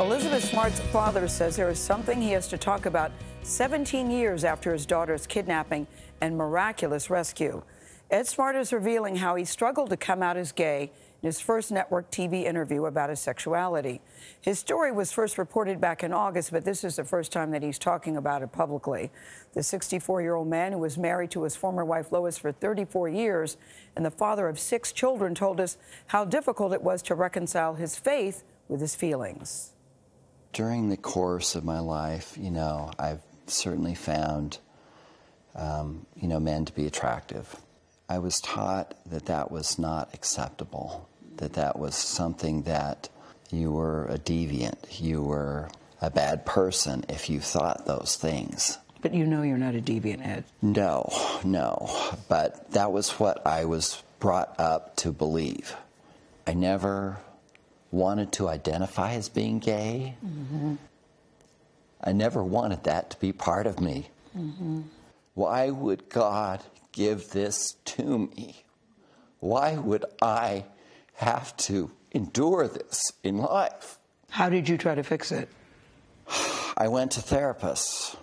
Elizabeth Smart's father says there is something he has to talk about 17 years after his daughter's kidnapping and miraculous rescue. Ed Smart is revealing how he struggled to come out as gay in his first network TV interview about his sexuality. His story was first reported back in August, but this is the first time that he's talking about it publicly. The 64 year old man who was married to his former wife Lois for 34 years and the father of six children told us how difficult it was to reconcile his faith with his feelings during the course of my life, you know, I've certainly found, um, you know, men to be attractive. I was taught that that was not acceptable, that that was something that you were a deviant, you were a bad person if you thought those things. But you know you're not a deviant, Ed. No, no. But that was what I was brought up to believe. I never wanted to identify as being gay. Mm-hmm. I never wanted that to be part of me. Mm-hmm. Why would God give this to me? Why would I have to endure this in life? How did you try to fix it? I went to therapists.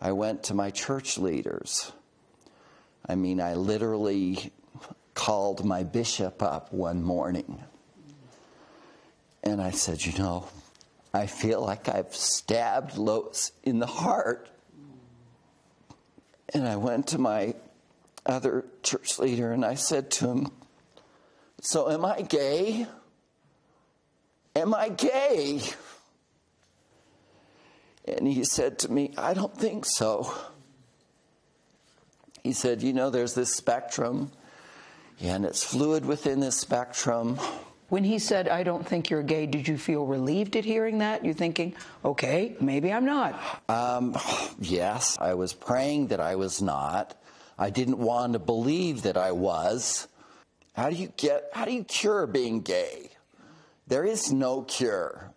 I went to my church leaders. I mean, I literally called my bishop up one morning and I said, You know, I feel like I've stabbed Lois in the heart. And I went to my other church leader and I said to him, So am I gay? Am I gay? And he said to me, I don't think so. He said, You know, there's this spectrum, and it's fluid within this spectrum. When he said, I don't think you're gay, did you feel relieved at hearing that? You're thinking, okay, maybe I'm not. Um, yes, I was praying that I was not. I didn't want to believe that I was. How do you get, how do you cure being gay? There is no cure.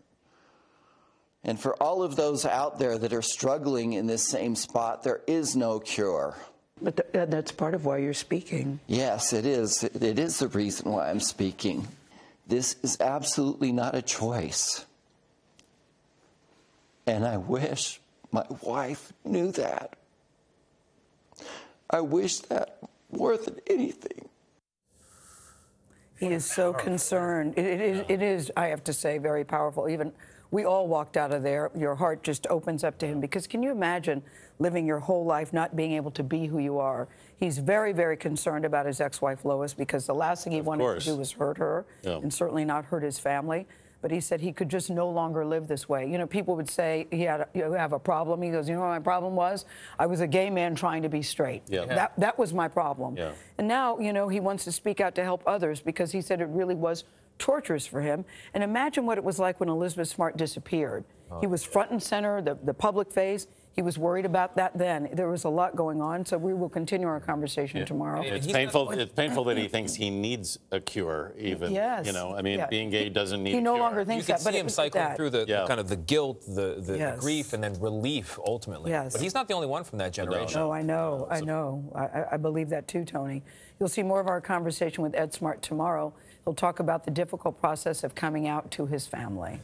And for all of those out there that are struggling in this same spot, there is no cure. But th- that's part of why you're speaking. Yes, it is. It is the reason why I'm speaking. This is absolutely not a choice. And I wish my wife knew that. I wish that more than anything. He is so concerned. It, it, is, it is, I have to say, very powerful. Even we all walked out of there. Your heart just opens up to him because can you imagine living your whole life not being able to be who you are? He's very, very concerned about his ex-wife Lois because the last thing he of wanted course. to do was hurt her yeah. and certainly not hurt his family. But he said he could just no longer live this way. You know, people would say he had a, you have a problem. He goes, you know what my problem was? I was a gay man trying to be straight. Yeah. That that was my problem. Yeah. And now, you know, he wants to speak out to help others because he said it really was torturous for him. And imagine what it was like when Elizabeth Smart disappeared. Oh. He was front and center, the, the public face. He was worried about that then. There was a lot going on, so we will continue our conversation yeah. tomorrow. It's painful. It's painful that he thinks he needs a cure. Even yes. you know, I mean, yeah. being gay doesn't need. He no cure. longer thinks you that. You can see him cycling that. through the, yeah. the, kind of the guilt, the, the, yes. grief, and then relief ultimately. Yes. But he's not the only one from that generation. Oh, no, I know. I know. I, I believe that too, Tony. You'll see more of our conversation with Ed Smart tomorrow. He'll talk about the difficult process of coming out to his family.